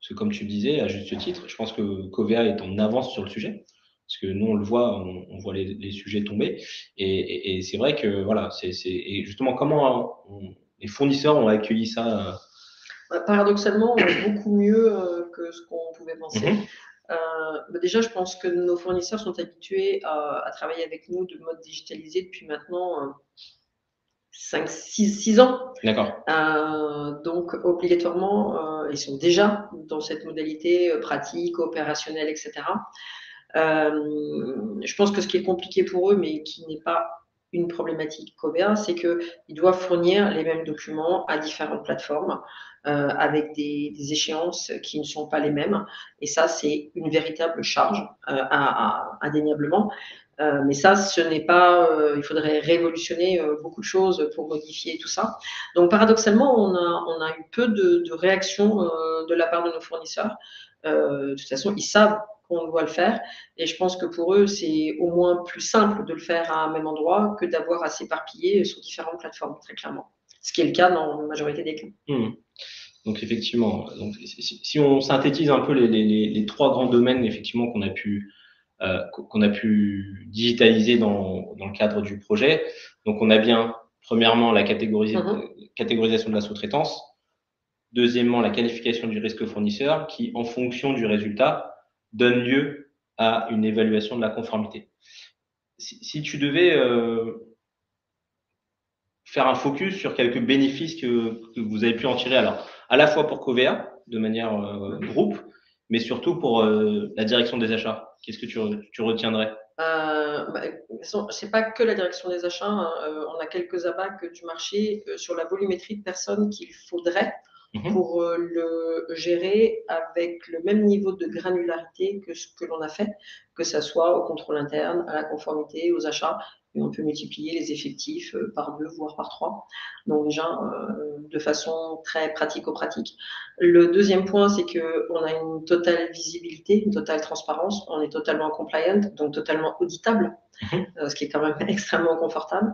Parce que comme tu le disais, à juste titre, je pense que Covea est en avance sur le sujet. Parce que nous, on le voit, on, voit les, sujets tomber. Et, c'est vrai que, voilà, c'est justement comment les fournisseurs ont accueilli ça. Euh, paradoxalement, beaucoup mieux euh, que ce qu'on pouvait penser. Mm-hmm. Euh, bah, déjà, je pense que nos fournisseurs sont habitués à, à, travailler avec nous de mode digitalisé depuis maintenant 5, 6, 6 ans. D'accord. Euh, donc, obligatoirement, euh, ils sont déjà dans cette modalité pratique, opérationnelle, etc. je pense que ce qui est compliqué pour eux, mais qui n'est pas une problématique Covea, c'est qu'ils doivent fournir les mêmes documents à différentes plateformes euh, avec des, échéances qui ne sont pas les mêmes. Et ça, c'est une véritable charge, euh, indéniablement. Euh, mais ça, ce n'est pas. Euh, il faudrait révolutionner euh, beaucoup de choses pour modifier tout ça. Donc, paradoxalement, on a, eu peu de réactions de la part de nos fournisseurs. de toute façon, ils savent qu'on doit le faire. Et je pense que pour eux, c'est au moins plus simple de le faire à un même endroit que d'avoir à s'éparpiller sur différentes plateformes, très clairement. Ce qui est le cas dans la majorité des cas. Mmh. Donc effectivement, donc, si, on synthétise un peu les, les, les trois grands domaines effectivement qu'on a pu euh, qu'on a pu digitaliser dans, dans, le cadre du projet. Donc, on a bien, premièrement, la mm-hmm. catégorisation de la sous-traitance. Deuxièmement, la qualification du risque fournisseur qui, en fonction du résultat, donne lieu à une évaluation de la conformité. Si, tu devais euh, faire un focus sur quelques bénéfices que, vous avez pu en tirer. Alors, à la fois pour Covea, de manière euh, groupe, mais surtout pour euh, la direction des achats. Qu'est-ce que tu, retiendrais? Euh, bah, c'est pas que la direction des achats. Hein. On a quelques abacs du marché sur la volumétrie de personnes qu'il faudrait mhm. pour le gérer avec le même niveau de granularité que ce que l'on a fait, que ce soit au contrôle interne, à la conformité, aux achats et on peut multiplier les effectifs euh, par deux, voire par trois. Donc déjà, euh, de façon très pratico-pratique. Le deuxième point, c'est qu'on a une totale visibilité, une totale transparence. On est totalement compliant, donc totalement auditable, mhm. euh, ce qui est quand même extrêmement confortable.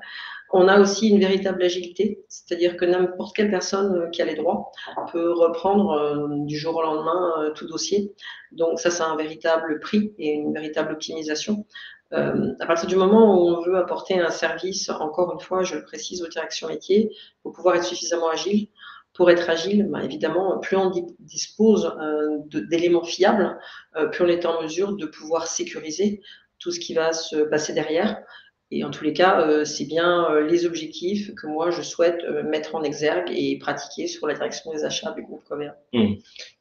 On a aussi une véritable agilité, c'est-à-dire que n'importe quelle personne qui a les droits peut reprendre du jour au lendemain tout dossier. Donc ça, c'est un véritable prix et une véritable optimisation. Euh, à partir du moment où on veut apporter un service, encore une fois, je le précise aux directions métiers, pour pouvoir être suffisamment agile. Pour être agile, bah, évidemment, plus on dispose euh, d'éléments fiables, euh, plus on est en mesure de pouvoir sécuriser tout ce qui va se passer derrière. Et en tous les cas, c'est bien les objectifs que moi je souhaite mettre en exergue et pratiquer sur la direction des achats du groupe Covea. Mmh.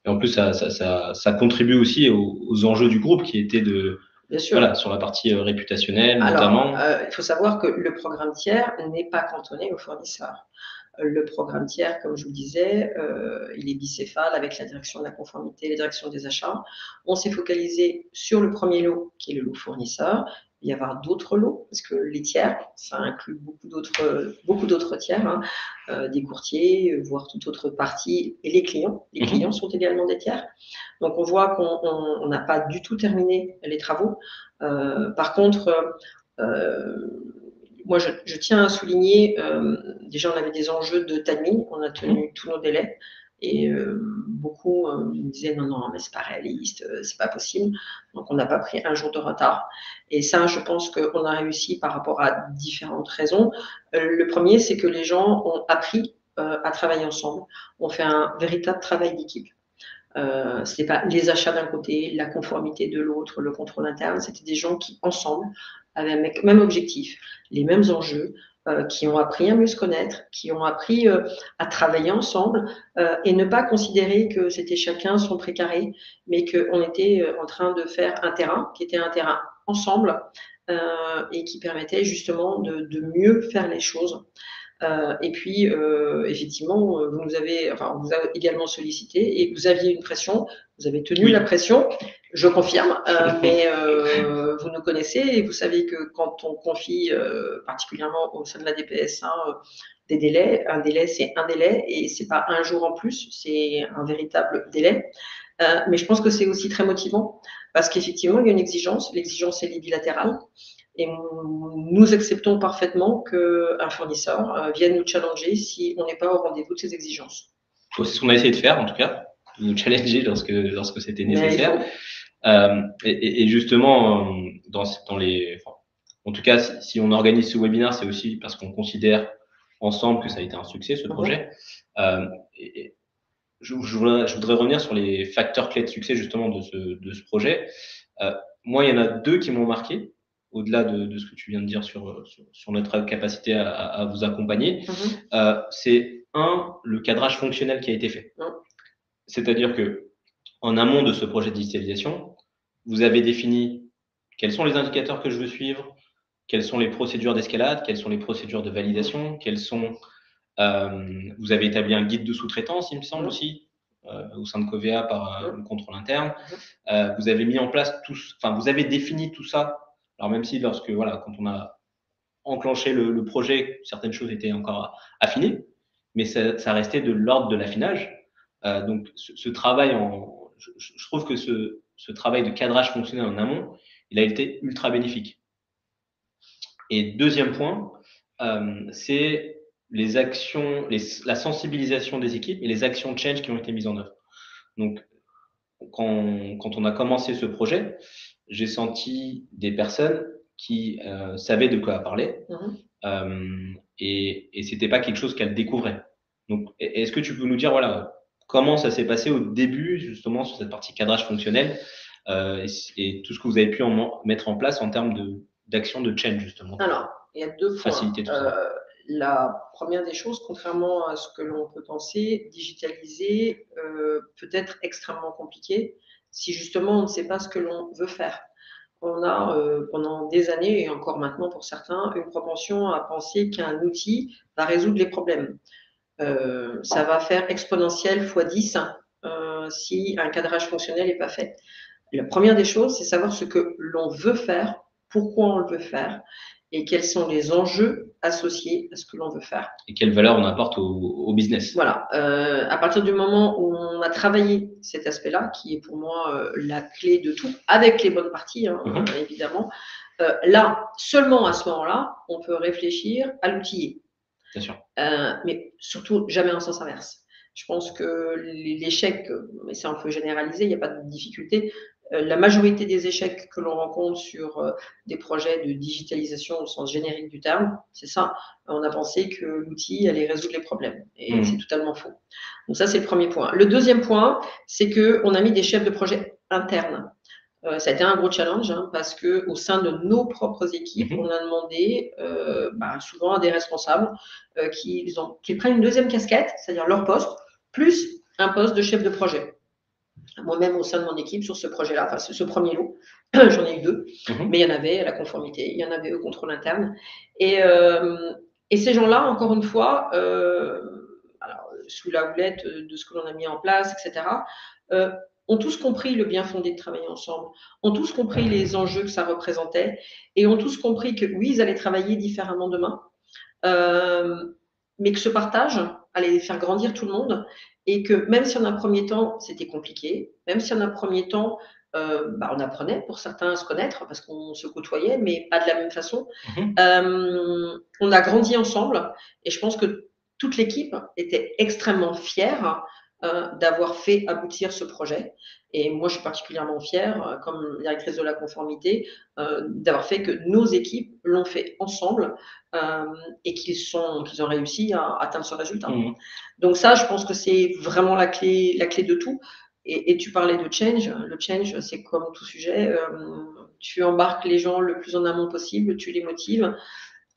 Et en plus, ça, ça, ça, contribue aussi aux, aux, enjeux du groupe qui étaient de, Bien sûr. Voilà, sur la partie euh, réputationnelle notamment. Euh, il faut savoir que le programme tiers n'est pas cantonné aux fournisseurs. Le programme tiers, comme je vous le disais, euh, il est bicéphale avec la direction de la conformité, la direction des achats. On s'est focalisé sur le premier lot, qui est le lot fournisseur, y avoir d'autres lots, parce que les tiers, ça inclut beaucoup d'autres, beaucoup d'autres tiers, hein, euh, des courtiers, voire toute autre partie, et les clients. Les mhm. clients sont également des tiers. Donc on voit qu'on n'a pas du tout terminé les travaux. Euh, par contre, euh, moi, je, tiens à souligner, déjà, on avait des enjeux de timing, on a tenu mhm. tous nos délais. Et euh, beaucoup euh, me disaient non, non, mais c'est pas réaliste, euh, c'est pas possible. Donc, on n'a pas pris un jour de retard. Et ça, je pense qu'on a réussi par rapport à différentes raisons. le premier, c'est que les gens ont appris à travailler ensemble. On fait un véritable travail d'équipe. Euh, n'est pas les achats d'un côté, la conformité de l'autre, le contrôle interne. C'était des gens qui, ensemble, avaient le même objectif, les mêmes enjeux, euh, qui ont appris à mieux se connaître, qui ont appris euh, à travailler ensemble euh, et ne pas considérer que c'était chacun son précaré, mais qu'on était en train de faire un terrain qui était un terrain ensemble et qui permettait justement de mieux faire les choses. Euh, et puis, euh, effectivement, vous nous avez, enfin, on vous a également sollicité et vous aviez une pression. Vous avez tenu la pression, je confirme, euh, mais vous nous connaissez et vous savez que quand on confie, particulièrement au sein de la DPS, hein, des délais, un délai c'est un délai et c'est pas un jour en plus, c'est un véritable délai. mais je pense que c'est aussi très motivant parce qu'effectivement, il y a une exigence. L'exigence, elle est bilatérale. Et nous acceptons parfaitement qu'un fournisseur euh, vienne nous challenger si on n'est pas au rendez-vous de ses exigences. C'est ce qu'on a essayé de faire, en tout cas, nous challenger lorsque, lorsque c'était nécessaire. Euh, et, justement, euh, dans, dans les, en tout cas, si, on organise ce webinaire, c'est aussi parce qu'on considère ensemble que ça a été un succès, ce mhm. projet. et, je, voudrais, je, voudrais, revenir sur les facteurs clés de succès justement de ce, de ce projet. moi, il y en a deux qui m'ont marqué au-delà de, ce que tu viens de dire sur, sur, notre capacité à, vous accompagner, mhm. euh, c'est un, le cadrage fonctionnel qui a été fait. C'est-à-dire que en amont de ce projet de digitalisation, vous avez défini quels sont les indicateurs que je veux suivre, quelles sont les procédures d'escalade, quelles sont les procédures de validation, quels sont. Euh, vous avez établi un guide de sous-traitance, il me semble aussi, euh, au sein de Covea par le contrôle interne. vous avez mis en place tous, enfin, vous avez défini tout ça alors même si lorsque voilà, quand on a enclenché le, projet, certaines choses étaient encore affinées, mais ça, restait de l'ordre de l'affinage. Euh, donc ce, travail, en, je, trouve que ce, ce, travail de cadrage fonctionnel en amont, il a été ultra bénéfique. Et deuxième point, euh, c'est les actions, les, la sensibilisation des équipes et les actions de change qui ont été mises en œuvre. Donc, quand, quand on a commencé ce projet, j'ai senti des personnes qui euh, savaient de quoi parler mhm. euh, et, et c'était pas quelque chose qu'elles découvraient. Donc, est-ce que tu peux nous dire voilà comment ça s'est passé au début justement sur cette partie cadrage fonctionnel euh, et, tout ce que vous avez pu en mettre en place en termes de d'action de change justement? Alors, il y a deux points. Euh, la première des choses, contrairement à ce que l'on peut penser, digitaliser euh, peut être extrêmement compliqué si justement on ne sait pas ce que l'on veut faire. On a euh, pendant des années, et encore maintenant pour certains, une propension à penser qu'un outil va résoudre les problèmes. Euh, ça va faire exponentiel x 10 si un cadrage fonctionnel n'est pas fait. La première des choses, c'est savoir ce que l'on veut faire, pourquoi on le veut faire, et quels sont les enjeux associés à ce que l'on veut faire. Et quelle valeur on apporte au, business. Voilà. Euh, à partir du moment où on a travaillé cet aspect-là, qui est pour moi euh, la clé de tout, avec les bonnes parties, hein, mhm. évidemment, euh, là, seulement à ce moment-là, on peut réfléchir à l'outiller. Bien sûr. mais surtout, jamais en sens inverse. Je pense que l'échec, mais c'est un peu généralisé, il n'y a pas de difficulté, la majorité des échecs que l'on rencontre sur euh, des projets de digitalisation au sens générique du terme, c'est ça. On a pensé que l'outil allait résoudre les problèmes. Et mmh. c'est totalement faux. Donc ça, c'est le premier point. Le deuxième point, c'est qu'on a mis des chefs de projet internes. Euh, ça a été un gros challenge hein, parce que au sein de nos propres équipes, mmh. on a demandé bah, souvent à des responsables qu'ils prennent une deuxième casquette, c'est-à-dire leur poste, plus un poste de chef de projet moi-même au sein de mon équipe sur ce projet-là, enfin ce, premier lot, j'en ai eu deux, mhm. mais il y en avait à la conformité, il y en avait au contrôle interne. Et, euh, et ces gens-là, encore une fois, euh, alors, sous la houlette de ce que l'on a mis en place, etc., euh, ont tous compris le bien fondé de travailler ensemble, ont tous compris les enjeux que ça représentait, et ont tous compris que oui, ils allaient travailler différemment demain, mais que ce partage allait faire grandir tout le monde et que même si en un premier temps, c'était compliqué, même si en un premier temps, euh, bah, on apprenait pour certains à se connaître parce qu'on se côtoyait, mais pas de la même façon, mhm. euh, on a grandi ensemble et je pense que toute l'équipe était extrêmement fière euh, d'avoir fait aboutir ce projet. Et moi, je suis particulièrement fière, euh, comme directrice de la conformité, euh, d'avoir fait que nos équipes l'ont fait ensemble et qu'ils qu'ils ont réussi à atteindre ce résultat. Mmh. Donc ça, je pense que c'est vraiment la clé, la clé de tout. Et, tu parlais de change. Le change, c'est comme tout sujet. tu embarques les gens le plus en amont possible, tu les motives.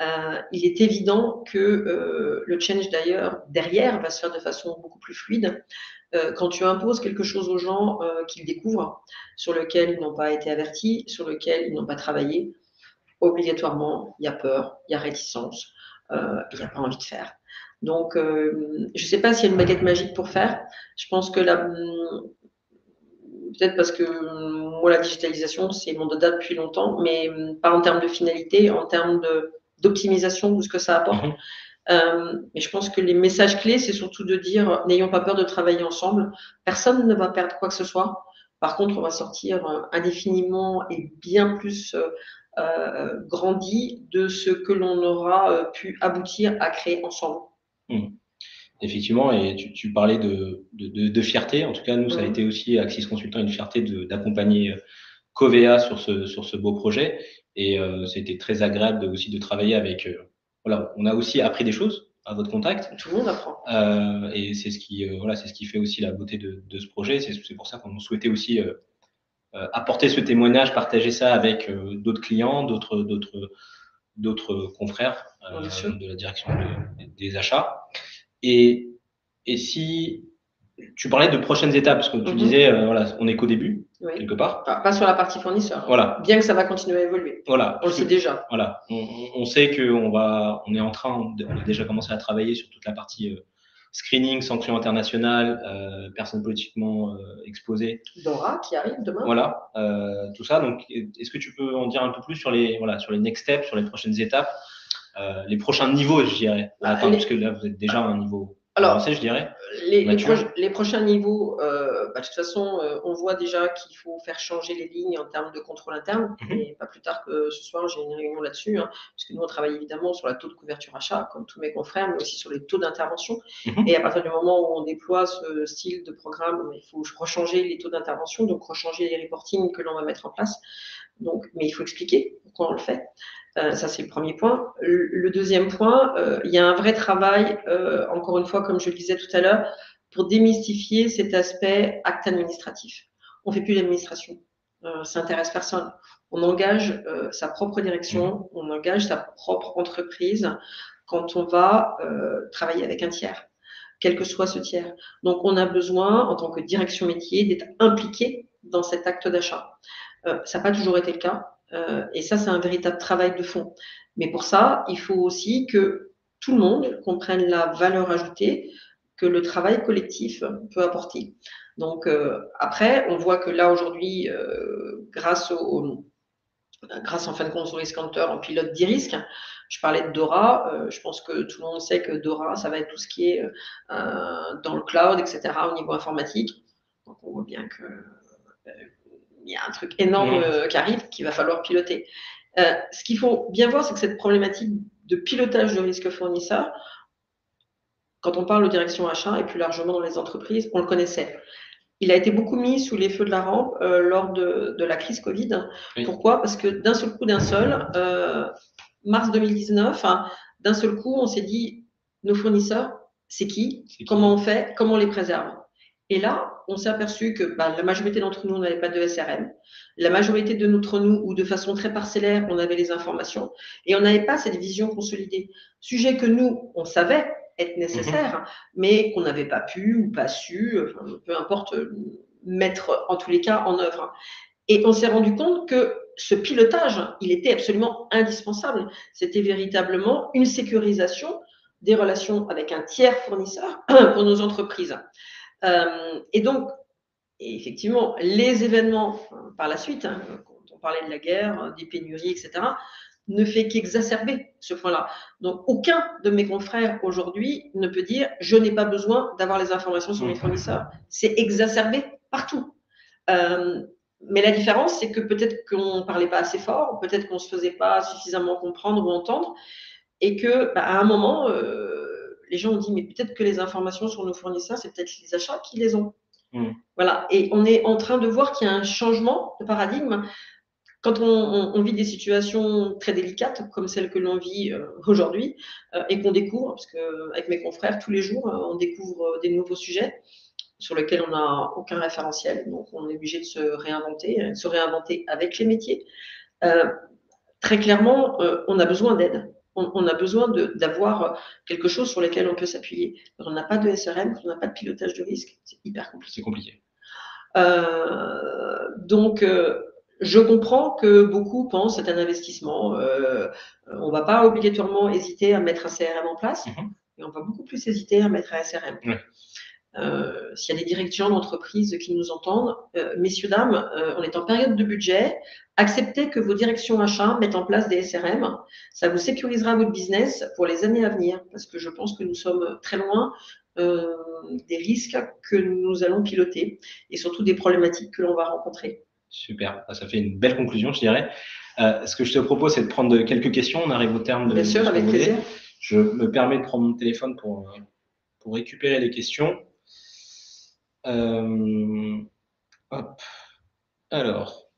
Euh, il est évident que euh, le change d'ailleurs derrière va se faire de façon beaucoup plus fluide. Euh, quand tu imposes quelque chose aux gens qu'ils découvrent, sur lequel ils n'ont pas été avertis, sur lequel ils n'ont pas travaillé, obligatoirement, il y a peur, il y a réticence, il n'y a pas envie de faire. Donc, je ne sais pas s'il y a une baguette magique pour faire. Je pense que là, peut-être parce que moi, la digitalisation, c'est mon dada depuis longtemps, mais pas en termes de finalité, en termes d'optimisation de ce que ça apporte. Mhm. Euh, mais je pense que les messages clés, c'est surtout de dire n'ayons pas peur de travailler ensemble. Personne ne va perdre quoi que ce soit. Par contre, on va sortir euh, indéfiniment et bien plus euh, grandi de ce que l'on aura pu aboutir à créer ensemble. Mhm. Effectivement, et tu, parlais de, de, fierté. En tout cas, nous, ça a mhm. été aussi Axis Consultant une fierté d'accompagner Covea sur ce, sur ce beau projet. Et euh, c'était très agréable aussi de travailler avec. Euh, voilà, on a aussi appris des choses à votre contact. Tout le monde apprend. Euh, et c'est ce qui, voilà, c'est ce qui fait aussi la beauté de, de ce projet. C'est pour ça qu'on souhaitait aussi apporter ce témoignage, partager ça avec d'autres clients, d'autres, d'autres, d'autres confrères de la direction des achats. Et, et si tu parlais de prochaines étapes, parce que tu mhm. disais, euh, voilà, on est qu'au début, quelque part. Pas, sur la partie fournisseur. Voilà. Bien que ça va continuer à évoluer. Voilà. On le sait déjà. Voilà. On, sait qu'on va, on est en train, on a déjà commencé à travailler sur toute la partie euh, screening, sanctions internationales, euh, personnes politiquement exposées. Dora qui arrive demain. Voilà. tout ça. Donc, est-ce que tu peux en dire un peu plus sur les, voilà, sur les next steps, sur les prochaines étapes, les prochains niveaux, je dirais? Bah, parce que là, vous êtes déjà à un niveau alors, je dirais. Les, les, prochains niveaux, euh, bah, de toute façon, euh, on voit déjà qu'il faut faire changer les lignes en termes de contrôle interne. Mhm. Et pas plus tard que ce soir, j'ai une réunion là-dessus, hein, puisque nous, on travaille évidemment sur la taux de couverture achat, comme tous mes confrères, mais aussi sur les taux d'intervention. Mhm. Et à partir du moment où on déploie ce style de programme, il faut rechanger les taux d'intervention, donc rechanger les reportings que l'on va mettre en place. Donc, mais il faut expliquer pourquoi on le fait. Euh, ça, c'est le premier point. Le, deuxième point, il y a un vrai travail, encore une fois, comme je le disais tout à l'heure, pour démystifier cet aspect acte administratif. On ne fait plus l'administration. ça n'intéresse personne. On engage sa propre direction, on engage sa propre entreprise quand on va euh, travailler avec un tiers, quel que soit ce tiers. Donc, on a besoin, en tant que direction métier, d'être impliqué dans cet acte d'achat. Euh, ça n'a pas toujours été le cas. Euh, et ça, c'est un véritable travail de fond. Mais pour ça, il faut aussi que tout le monde comprenne la valeur ajoutée que le travail collectif peut apporter. Donc euh, après, on voit que là aujourd'hui, euh, grâce au, grâce en fin de compte au Risk en pilote d'e-risque, je parlais de Dora, euh, je pense que tout le monde sait que Dora, ça va être tout ce qui est dans le cloud, etc., au niveau informatique. Donc on voit bien que il y a un truc énorme mmh. qui arrive qu'il va falloir piloter. ce qu'il faut bien voir, c'est que cette problématique de pilotage de risque fournisseur, quand on parle de direction achat et plus largement dans les entreprises, on le connaissait. Il a été beaucoup mis sous les feux de la rampe euh, lors de, la crise Covid. Pourquoi? Parce que d'un seul coup, d'un seul, euh, mars 2019, hein, d'un seul coup, on s'est dit, nos fournisseurs, c'est qui, Comment on fait? Comment on les préserve? Et là, on s'est aperçu que bah, la majorité d'entre nous n'avait pas de SRM. La majorité de notre nous, ou de façon très parcellaire, on avait les informations. Et on n'avait pas cette vision consolidée. Sujet que nous, on savait, être nécessaire, mhm. mais qu'on n'avait pas pu ou pas su, peu importe, mettre en tous les cas en œuvre. Et on s'est rendu compte que ce pilotage, il était absolument indispensable. C'était véritablement une sécurisation des relations avec un tiers fournisseur pour nos entreprises. Euh, et donc, effectivement, les événements par la suite, hein, quand on parlait de la guerre, des pénuries, etc., ne fait qu'exacerber ce point-là. Donc, aucun de mes confrères aujourd'hui ne peut dire je n'ai pas besoin d'avoir les informations sur mes mmh. fournisseurs. C'est exacerbé partout. Euh, mais la différence, c'est que peut-être qu'on ne parlait pas assez fort, peut-être qu'on ne se faisait pas suffisamment comprendre ou entendre, et que bah, à un moment, euh, les gens ont dit mais peut-être que les informations sur nos fournisseurs, c'est peut-être les achats qui les ont. Mmh. Voilà. Et on est en train de voir qu'il y a un changement de paradigme quand on, vit des situations très délicates, comme celle que l'on vit euh, aujourd'hui, euh, et qu'on découvre, parce qu'avec mes confrères, tous les jours, euh, on découvre des nouveaux sujets sur lesquels on n'a aucun référentiel, donc on est obligé de se réinventer, de se réinventer avec les métiers. très clairement, on a besoin d'aide. On, a besoin d'avoir quelque chose sur lequel on peut s'appuyer. On n'a pas de SRM, on n'a pas de pilotage de risque, c'est hyper compliqué. C'est compliqué. donc, je comprends que beaucoup pensent c'est un investissement. Euh, on ne va pas obligatoirement hésiter à mettre un CRM en place, mhm. mais on va beaucoup plus hésiter à mettre un SRM. Euh, s'il y a des directions d'entreprise qui nous entendent, euh, messieurs, dames, on est en période de budget. Acceptez que vos directions achats mettent en place des SRM. Ça vous sécurisera votre business pour les années à venir, parce que je pense que nous sommes très loin des risques que nous allons piloter et surtout des problématiques que l'on va rencontrer. Super, ah, ça fait une belle conclusion, je dirais. Euh, ce que je te propose, c'est de prendre quelques questions. On arrive au terme de. Bien sûr, avec plaisir. Je me permets de prendre mon téléphone pour, pour récupérer les questions. Euh, hop. Alors,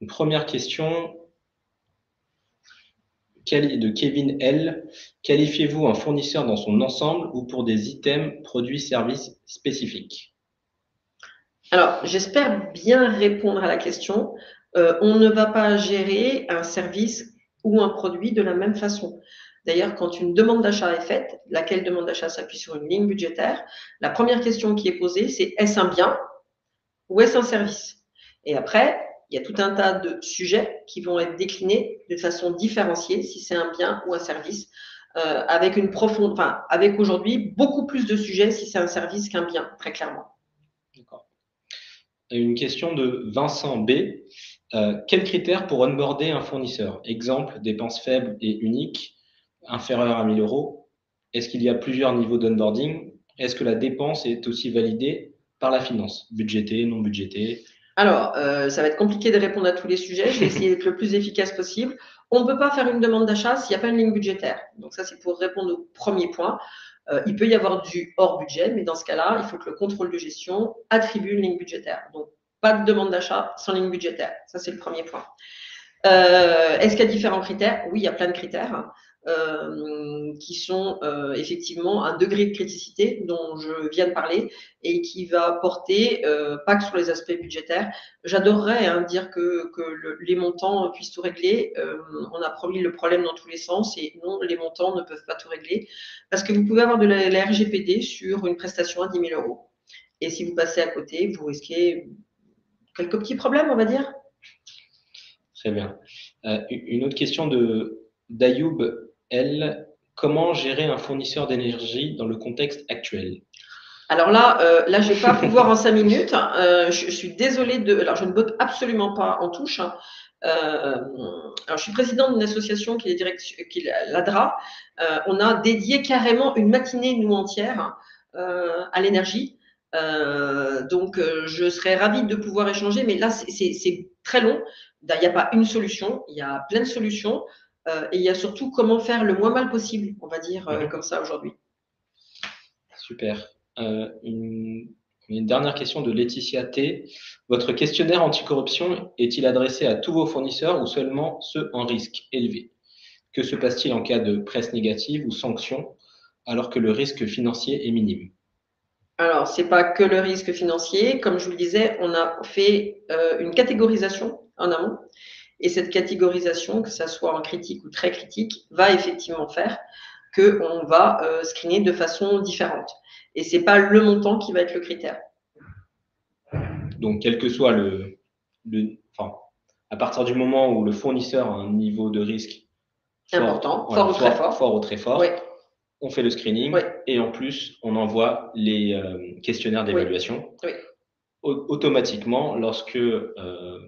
une première question de Kevin L. Qualifiez-vous un fournisseur dans son ensemble ou pour des items, produits, services spécifiques? Alors, j'espère bien répondre à la question. Euh, on ne va pas gérer un service ou un produit de la même façon. D'ailleurs, quand une demande d'achat est faite, laquelle demande d'achat s'appuie sur une ligne budgétaire, la première question qui est posée, c'est est-ce un bien ou est-ce un service? Et après, il y a tout un tas de sujets qui vont être déclinés de façon différenciée, si c'est un bien ou un service, euh, avec une profonde, enfin, avec aujourd'hui beaucoup plus de sujets si c'est un service qu'un bien, très clairement une question de Vincent B. Euh, quels critères pour onboarder un fournisseur? Exemple, dépenses faibles et uniques, inférieures à 1000 euros. Est-ce qu'il y a plusieurs niveaux d'onboarding? Est-ce que la dépense est aussi validée par la finance? Budgétée, non budgétée? Alors, euh, ça va être compliqué de répondre à tous les sujets. Je vais essayer d'être le plus efficace possible. On ne peut pas faire une demande d'achat s'il n'y a pas une ligne budgétaire. Donc ça, c'est pour répondre au premier point. Euh, il peut y avoir du hors budget, mais dans ce cas-là, il faut que le contrôle de gestion attribue une ligne budgétaire. Donc, pas de demande d'achat sans ligne budgétaire. Ça, c'est le premier point. Euh, est-ce qu'il y a différents critères? Oui, il y a plein de critères. Euh, qui sont euh, effectivement un degré de criticité dont je viens de parler et qui va porter euh, pas que sur les aspects budgétaires. J'adorerais hein, dire que, que le, les montants puissent tout régler. on a promis le problème dans tous les sens et non, les montants ne peuvent pas tout régler parce que vous pouvez avoir de la, RGPD sur une prestation à 10 000 euros. Et si vous passez à côté, vous risquez quelques petits problèmes, on va dire. Très bien. Une autre question de d'Ayoub L. Comment gérer un fournisseur d'énergie dans le contexte actuel? Alors là, euh, là, je vais pas pouvoir en cinq minutes. Euh, je, suis désolée de. Alors, je ne botte absolument pas en touche. Hein. Euh, je suis présidente d'une association qui est, qui est l'ADRA. On a dédié carrément une matinée, nous entière, à l'énergie. Donc, je serais ravie de pouvoir échanger, mais là, c'est très long. Il n'y a pas une solution, il y a plein de solutions. Euh, et il y a surtout comment faire le moins mal possible, on va dire euh, comme ça aujourd'hui. Super. Euh, une, une, dernière question de Laetitia T. Votre questionnaire anticorruption est-il adressé à tous vos fournisseurs ou seulement ceux en risque élevé? Que se passe-t-il en cas de presse négative ou sanction alors que le risque financier est minime? Alors, ce n'est pas que le risque financier. Comme je vous le disais, on a fait euh, une catégorisation en amont. Et cette catégorisation, que ça soit en critique ou très critique, va effectivement faire qu'on va euh, screener de façon différente. Et ce n'est pas le montant qui va être le critère. Donc, quel que soit le, le, Enfin, à partir du moment où le fournisseur a un niveau de risque fort, important, fort, ou très fort, fort ou très fort, oui. on fait le screening oui. et en plus, on envoie les euh, questionnaires d'évaluation. Oui. Automatiquement, lorsque euh,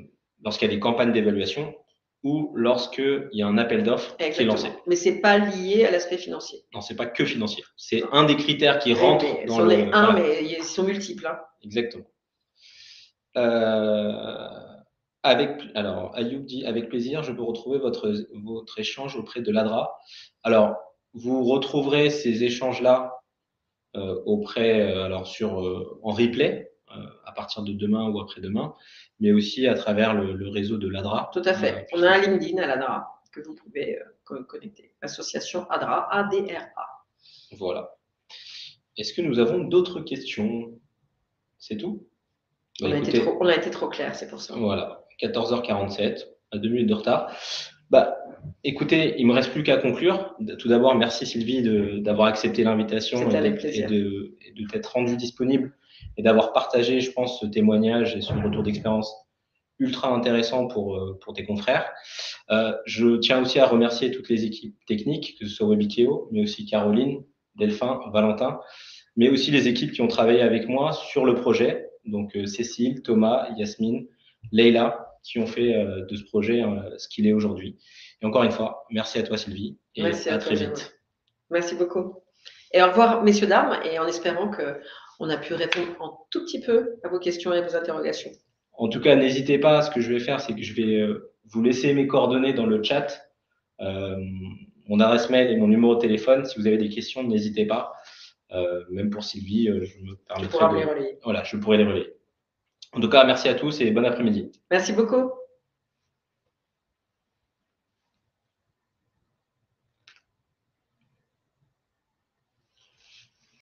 lorsqu'il y a des campagnes d'évaluation ou lorsqu'il y a un appel d'offres qui est lancé. Mais ce n'est pas lié à l'aspect financier. Non, ce n'est pas que financier. C'est un des critères qui rentre mais, dans le. Est un, voilà. mais ils sont multiples. Hein. Exactement. Euh, avec, alors, Ayoub dit avec plaisir, je peux retrouver votre, votre échange auprès de l'ADRA. Alors, vous retrouverez ces échanges-là euh, auprès, euh, alors sur, en replay à partir de demain ou après-demain mais aussi à travers le, le réseau de l'ADRA. Tout à fait. Euh, On a un LinkedIn à l'ADRA que vous pouvez euh, connecter. Association ADRA, A-D-R-A. Voilà. Est-ce que nous avons d'autres questions? C'est tout? Bah, on, a écoutez, trop, on, a été trop clair, c'est pour ça. Voilà, 14h47, à deux minutes de retard. Bah, écoutez, il me reste plus qu'à conclure. Tout d'abord, merci Sylvie d'avoir accepté l'invitation et, et, de, de t'être rendue disponible et d'avoir partagé, je pense, ce témoignage et ce retour d'expérience ultra intéressant pour, euh, pour tes confrères. Euh, je tiens aussi à remercier toutes les équipes techniques, que ce soit Webikeo, mais aussi Caroline, Delphin, Valentin, mais aussi les équipes qui ont travaillé avec moi sur le projet, donc euh, Cécile, Thomas, Yasmine, Leila, qui ont fait euh, de ce projet ce qu'il est aujourd'hui. Et encore une fois, merci à toi Sylvie, et merci à, à très vite. Merci beaucoup. Et au revoir, messieurs, dames, et en espérant que on a pu répondre un tout petit peu à vos questions et à vos interrogations. En tout cas, n'hésitez pas. Ce que je vais faire, c'est que je vais euh, vous laisser mes coordonnées dans le chat, euh, mon adresse mail et mon numéro de téléphone. Si vous avez des questions, n'hésitez pas. Euh, même pour Sylvie, je me permettrai de... les relayer. Voilà, je pourrai les relayer. En tout cas, merci à tous et bon après-midi. Merci beaucoup.